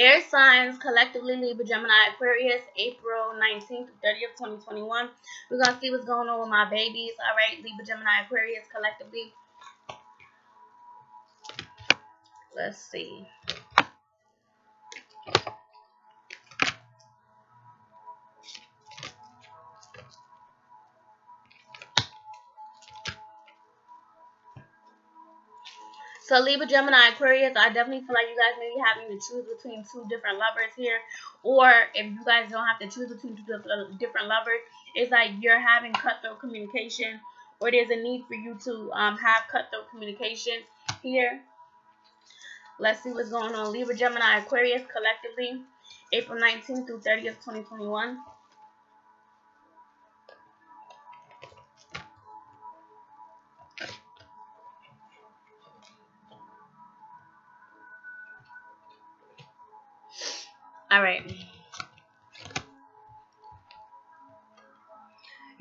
Air signs collectively Libra, Gemini, Aquarius, April 19th to 30th, 2021. We're going to see what's going on with my babies. All right, Libra, Gemini, Aquarius collectively. Let's see. So Libra, Gemini, Aquarius, I definitely feel like you guys may be having to choose between two different lovers here. Or if you guys don't have to choose between two different lovers, it's like you're having cutthroat communication or there's a need for you to um, have cutthroat communication here. Let's see what's going on. Libra, Gemini, Aquarius collectively, April 19th through 30th, 2021. All right.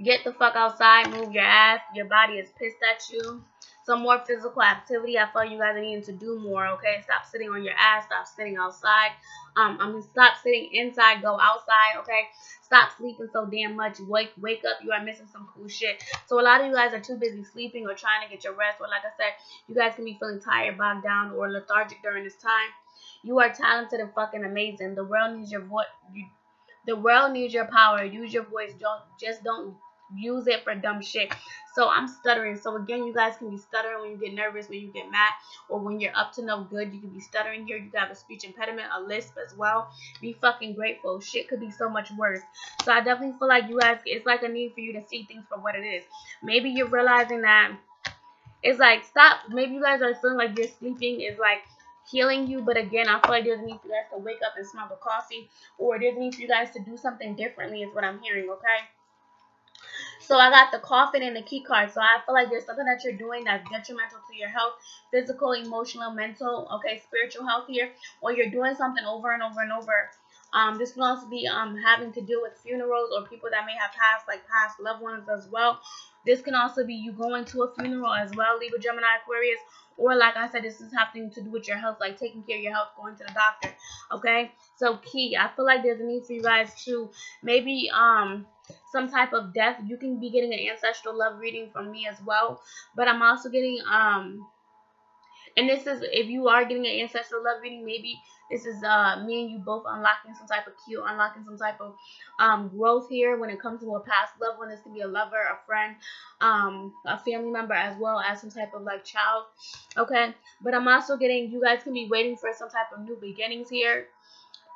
Get the fuck outside. Move your ass. Your body is pissed at you. Some more physical activity. I feel you guys are needing to do more, okay? Stop sitting on your ass. Stop sitting outside. Um, I mean, stop sitting inside. Go outside, okay? Stop sleeping so damn much. Wake, wake up. You are missing some cool shit. So a lot of you guys are too busy sleeping or trying to get your rest. Or like I said, you guys can be feeling tired, bogged down, or lethargic during this time. You are talented and fucking amazing. The world needs your voice. The world needs your power. Use your voice. Don't just don't use it for dumb shit. So I'm stuttering. So again, you guys can be stuttering when you get nervous, when you get mad, or when you're up to no good. You can be stuttering here. You have a speech impediment, a lisp as well. Be fucking grateful. Shit could be so much worse. So I definitely feel like you guys, it's like a need for you to see things for what it is. Maybe you're realizing that it's like stop. Maybe you guys are feeling like you're sleeping is like healing you. But again, I feel like there's a need for you guys to wake up and smell the coffee, or there's a need for you guys to do something differently, is what I'm hearing, okay? So I got the coffin and the key card. So I feel like there's something that you're doing that's detrimental to your health, physical, emotional, mental, okay, spiritual health here, or you're doing something over and over and over. Um, this can also be um, having to do with funerals or people that may have passed, like past loved ones as well. This can also be you going to a funeral as well, Libra, Gemini, Aquarius, or like I said, this is having to do with your health, like taking care of your health, going to the doctor. Okay. So key, I feel like there's a need for you guys to maybe um some type of death. You can be getting an ancestral love reading from me as well. But I'm also getting um and this is if you are getting an ancestral love reading, maybe this is uh me and you both unlocking some type of cue, unlocking some type of um growth here when it comes to a past loved one. This can be a lover, a friend, um, a family member as well as some type of like child. Okay. But I'm also getting you guys can be waiting for some type of new beginnings here.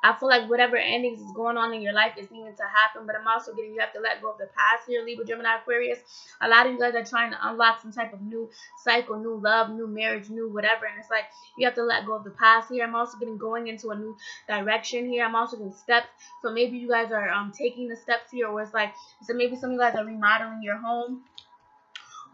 I feel like whatever endings is going on in your life is needing to happen, but I'm also getting you have to let go of the past here, Libra, Gemini, Aquarius. A lot of you guys are trying to unlock some type of new cycle, new love, new marriage, new whatever, and it's like you have to let go of the past here. I'm also getting going into a new direction here. I'm also getting steps, so maybe you guys are um taking the steps here, or it's like so maybe some of you guys are remodeling your home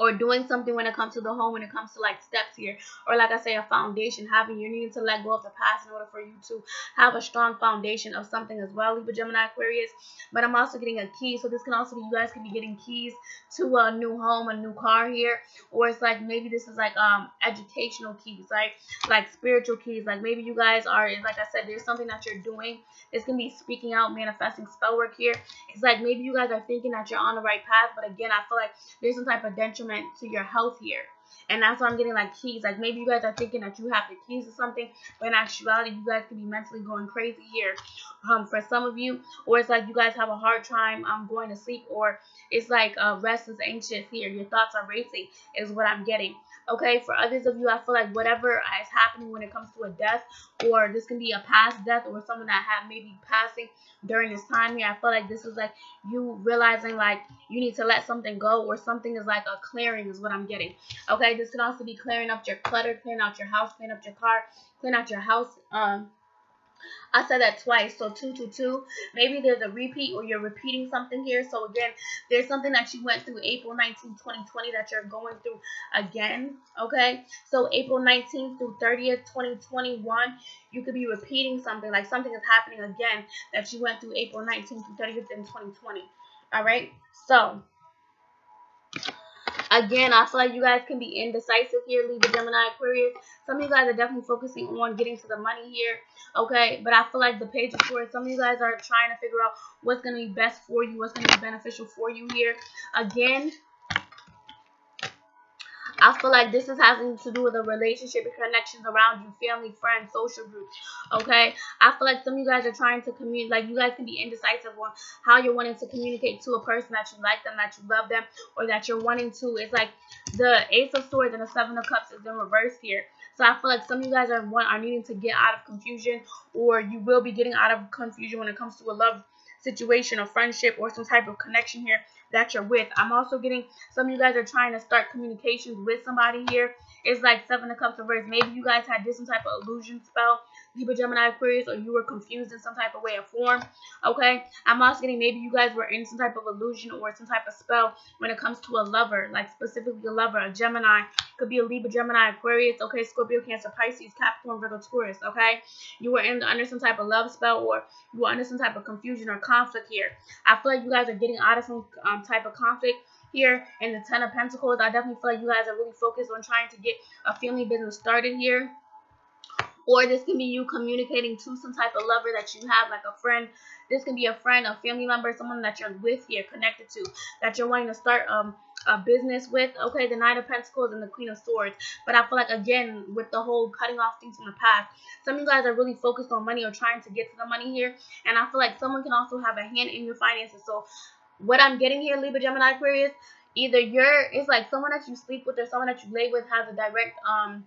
or doing something when it comes to the home, when it comes to like steps here, or like I say, a foundation, having you needing to let go of the past in order for you to have a strong foundation of something as well, Libra, Gemini, Aquarius. But I'm also getting a key, so this can also be you guys can be getting keys to a new home, a new car here, or it's like maybe this is like um educational keys, right? Like spiritual keys, like maybe you guys are, like I said, there's something that you're doing. This can be speaking out, manifesting spell work here. It's like maybe you guys are thinking that you're on the right path, but again, I feel like there's some type of detriment detriment to your health here. And that's why I'm getting like keys. Like maybe you guys are thinking that you have the keys or something, but in actuality, you guys could be mentally going crazy here. Um, for some of you, or it's like you guys have a hard time um going to sleep, or it's like uh, restless, anxious here. Your thoughts are racing, is what I'm getting. Okay, for others of you, I feel like whatever is happening when it comes to a death, or this can be a past death, or someone that had maybe passing during this time here. I feel like this is like you realizing like you need to let something go, or something is like a clearing, is what I'm getting. Okay, this can also be clearing up your clutter, clearing out your house, clearing up your car, clearing out your house. Um, I said that twice, so two to two. Maybe there's a repeat or you're repeating something here. So again, there's something that you went through April 19, 2020 that you're going through again, okay? So April 19th through 30th, 2021, you could be repeating something, like something is happening again that you went through April 19th through 30th in 2020, all right? So Again, I feel like you guys can be indecisive here, Libra, Gemini, Aquarius. Some of you guys are definitely focusing on getting to the money here, okay? But I feel like the page of swords, some of you guys are trying to figure out what's going to be best for you, what's going to be beneficial for you here. Again, I feel like this is having to do with a relationship and connections around you, family, friends, social groups. Okay, I feel like some of you guys are trying to communicate. Like you guys can be indecisive on how you're wanting to communicate to a person that you like them, that you love them, or that you're wanting to. It's like the Ace of Swords and the Seven of Cups is in reverse here. So I feel like some of you guys are one are needing to get out of confusion, or you will be getting out of confusion when it comes to a love situation or friendship or some type of connection here that you're with. I'm also getting some of you guys are trying to start communications with somebody here. It's like seven of cups reverse. Maybe you guys had this some type of illusion spell Libra, Gemini, Aquarius, or you were confused in some type of way or form. Okay, I'm also getting maybe you guys were in some type of illusion or some type of spell when it comes to a lover, like specifically a lover, a Gemini, could be a Libra, Gemini, Aquarius, okay, Scorpio, Cancer, Pisces, Capricorn, Virgo, Taurus, okay? You were in under some type of love spell or you were under some type of confusion or conflict here. I feel like you guys are getting out of some um, type of conflict here in the Ten of Pentacles. I definitely feel like you guys are really focused on trying to get a family business started here or this can be you communicating to some type of lover that you have, like a friend. This can be a friend, a family member, someone that you're with here, connected to, that you're wanting to start um, a business with. Okay, the Knight of Pentacles and the Queen of Swords. But I feel like, again, with the whole cutting off things from the past, some of you guys are really focused on money or trying to get to the money here. And I feel like someone can also have a hand in your finances. So what I'm getting here, Libra, Gemini, Aquarius, either you're, it's like someone that you sleep with or someone that you lay with has a direct, um,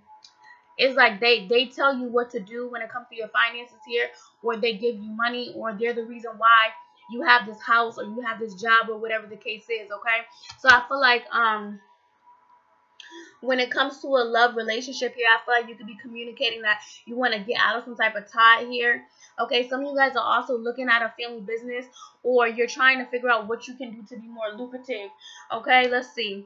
it's like they they tell you what to do when it comes to your finances here or they give you money or they're the reason why you have this house or you have this job or whatever the case is okay so i feel like um when it comes to a love relationship here, I feel like you could be communicating that you want to get out of some type of tie here. Okay, some of you guys are also looking at a family business or you're trying to figure out what you can do to be more lucrative. Okay, let's see.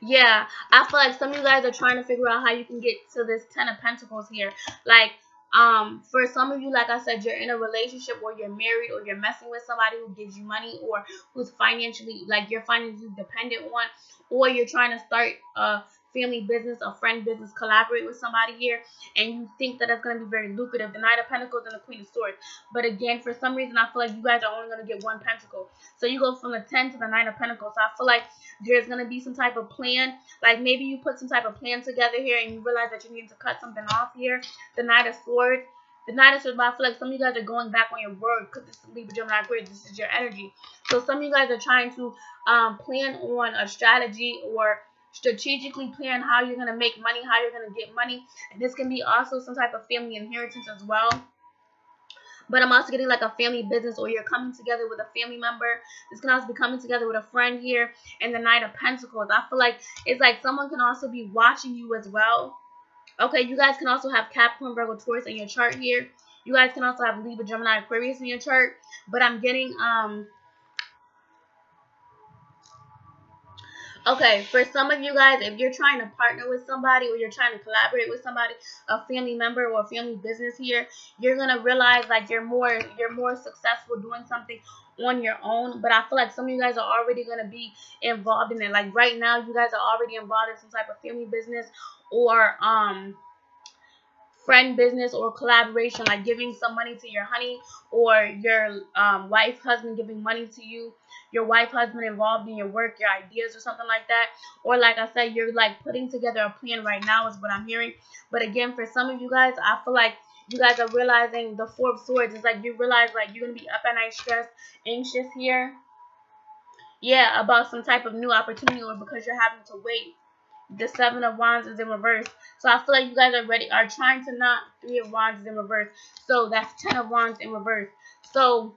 Yeah, I feel like some of you guys are trying to figure out how you can get to this Ten of Pentacles here. Like, um, for some of you, like I said, you're in a relationship or you're married or you're messing with somebody who gives you money or who's financially, like you're financially dependent on, or you're trying to start a family business, a friend business, collaborate with somebody here, and you think that it's going to be very lucrative. The Knight of Pentacles and the Queen of Swords. But again, for some reason, I feel like you guys are only going to get one pentacle. So you go from the 10 to the Nine of Pentacles. So I feel like there's going to be some type of plan. Like maybe you put some type of plan together here and you realize that you need to cut something off here. The Knight of Swords. The Knight of Swords, but I feel like some of you guys are going back on your word because this is Libra, Gemini, Aquarius. This is your energy. So some of you guys are trying to um, plan on a strategy or strategically plan how you're going to make money, how you're going to get money. And this can be also some type of family inheritance as well. But I'm also getting like a family business or you're coming together with a family member. This can also be coming together with a friend here. And the Knight of Pentacles. I feel like it's like someone can also be watching you as well. Okay, you guys can also have Capricorn, Virgo, Taurus in your chart here. You guys can also have Libra, Gemini, Aquarius in your chart. But I'm getting um Okay, for some of you guys, if you're trying to partner with somebody or you're trying to collaborate with somebody, a family member or a family business here, you're gonna realize like you're more you're more successful doing something on your own. But I feel like some of you guys are already gonna be involved in it. Like right now, you guys are already involved in some type of family business or um friend business or collaboration like giving some money to your honey or your um, wife husband giving money to you your wife husband involved in your work your ideas or something like that. Or like i said you're like putting together a plan right now is what i'm hearing. But again for some of you guys i feel like you guys are realizing the four of swords. Is like you realize like you're gonna be up at night stressed anxious here. Yeah about some type of new opportunity or because you're having to wait the seven of wands is in reverse. So i feel like you guys are ready are trying to not three of wands is in reverse. So that's ten of wands in reverse. So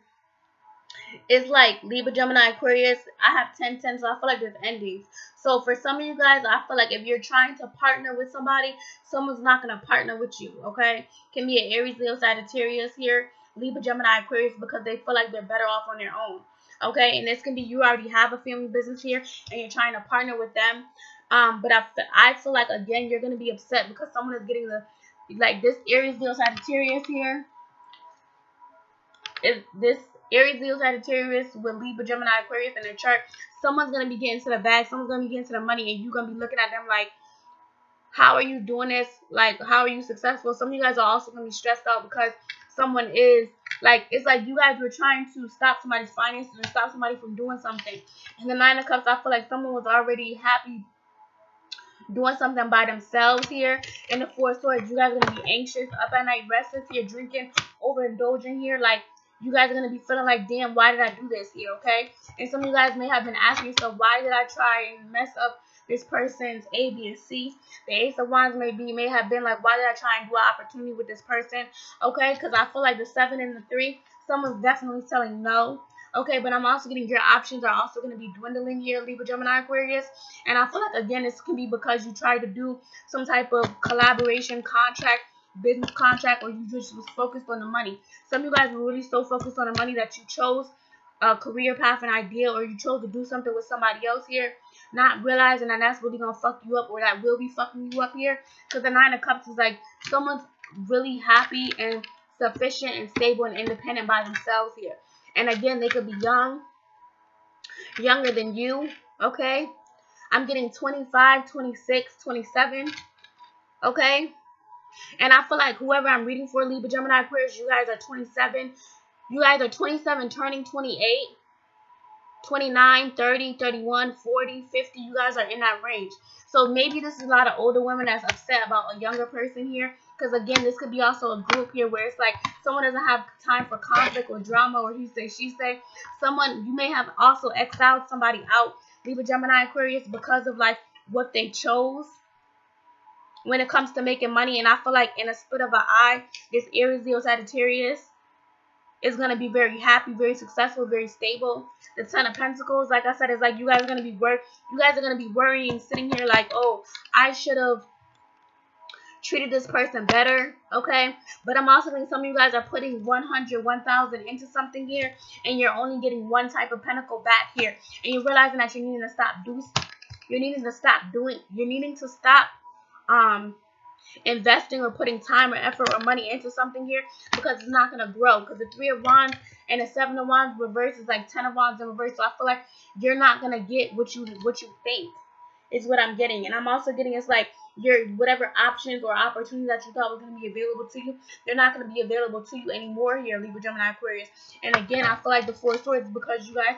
it's like libra gemini aquarius. I have 10 10 so i feel like there's endings. So for some of you guys i feel like if you're trying to partner with somebody someone's not to partner with you okay? Can be an aries leo sagittarius here libra gemini aquarius because they feel like they're better off on their own okay? And this can be you already have a family business here and you're trying to partner with them um, but I, I feel like, again, you're to be upset because someone is getting the, like, this Aries Leo Sagittarius here. Is this Aries, Leo, Sagittarius with Libra, Gemini, Aquarius in their chart, someone's to be getting to the bag. Someone's to be getting to the money. And you're to be looking at them like, how are you doing this? Like, how are you successful? Some of you guys are also going to be stressed out because someone is like it's like you guys were trying to stop somebody's finances and stop somebody from doing something. And the nine of cups, I feel like someone was already happy doing something by themselves here. In the four swords, you guys are gonna be anxious, up at night, restless here, drinking, overindulging here. Like you guys are gonna be feeling like, damn, why did I do this here? Okay. And some of you guys may have been asking yourself, why did I try and mess up this person's A, B, and C. The Ace of Wands may be may have been like, why did I try and do an opportunity with this person? Okay, because I feel like the seven and the three, someone's definitely telling no. Okay, but I'm also getting your options are also going to be dwindling here, Libra, Gemini, Aquarius. And I feel like, again, this can be because you tried to do some type of collaboration, contract, business contract, or you just was focused on the money. Some of you guys were really so focused on the money that you chose a career path and idea, or you chose to do something with somebody else here not realizing that that's really gonna fuck you up or that will be fucking you up here. Because the Nine of Cups is like someone's really happy and sufficient and stable and independent by themselves here. And again, they could be young, younger than you, okay? I'm getting 25, 26, 27, okay? And I feel like whoever I'm reading for, Libra, Gemini, Aquarius, you guys are 27. You guys are 27 turning 28 29, 30, 31, 40, 50. You guys are in that range. So maybe this is a lot of older women that's upset about a younger person here. Because again, this could be also a group here where it's like someone doesn't have time for conflict or drama or he say, she say. Someone, you may have also exiled somebody out, Libra, Gemini, Aquarius, because of like what they chose when it comes to making money. And I feel like in a split of an eye, this Aries, Leo, Sagittarius, is going to be very happy, very successful, very stable. The Ten of Pentacles, like I said, is like you guys are going to be work. You guys are going to be worrying, sitting here like, oh, I should have treated this person better, okay? But I'm also thinking some of you guys are putting 100, 1,000 into something here, and you're only getting one type of pentacle back here, and you're realizing that you're needing to stop doing, you're needing to stop doing, you're needing to stop, um, investing or putting time or effort or money into something here because it's not going to grow. Because the Three of Wands and the Seven of Wands reverse is like Ten of Wands in reverse. So I feel like you're not going to get what you what you think is what I'm getting. And I'm also getting it's like your whatever options or opportunities that you thought was going to be available to you, they're not going to be available to you anymore here, Libra, Gemini, Aquarius. And again, I feel like the Four Swords because you guys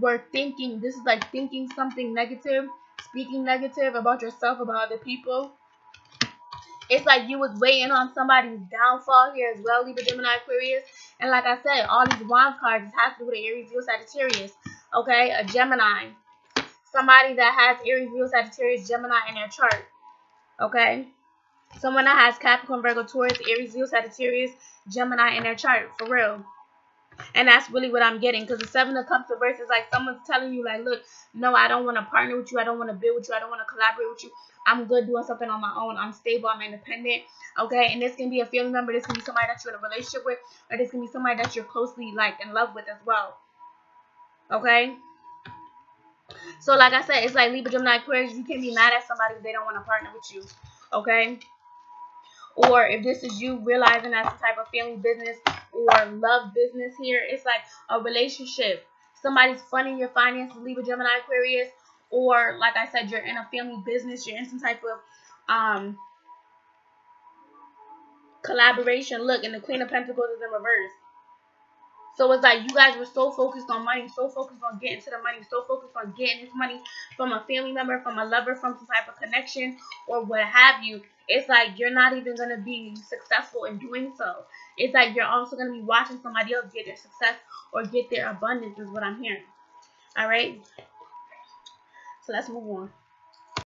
were thinking, this is like thinking something negative, speaking negative about yourself, about other people it's like you was waiting on somebody's downfall here as well, Libra, Gemini, Aquarius. And like I said, all these wand cards just has to do with Aries, Leo, Sagittarius. Okay, a Gemini. Somebody that has Aries, Leo, Sagittarius, Gemini in their chart. Okay. Someone that has Capricorn, Virgo, Taurus, Aries, Leo, Sagittarius, Gemini in their chart. For real. And that's really what I'm getting. Because the Seven of Cups reverse is like someone's telling you, like, look, no, I don't want to partner with you. I don't want to build with you. I don't want to collaborate with you. I'm good doing something on my own. I'm stable. I'm independent. Okay. And this can be a family member. This can be somebody that you're in a relationship with. Or this can be somebody that you're closely, like, in love with as well. Okay. So, like I said, it's like Libra, Gemini, Aquarius. You can't be mad at somebody if they don't want to partner with you. Okay. Or if this is you realizing that's some type of family business or love business here, it's like a relationship. Somebody's funding your finances, Libra, Gemini, Aquarius, or like I said, you're in a family business, you're in some type of um collaboration. Look, and the Queen of Pentacles is in reverse. So it's like you guys were so focused on money, so focused on getting to the money, so focused on getting this money from a family member, from a lover, from some type of connection, or what have you. It's like you're not even going to be successful in doing so. It's like you're also going to be watching somebody else get their success or get their abundance, is what I'm hearing. All right? So let's move on.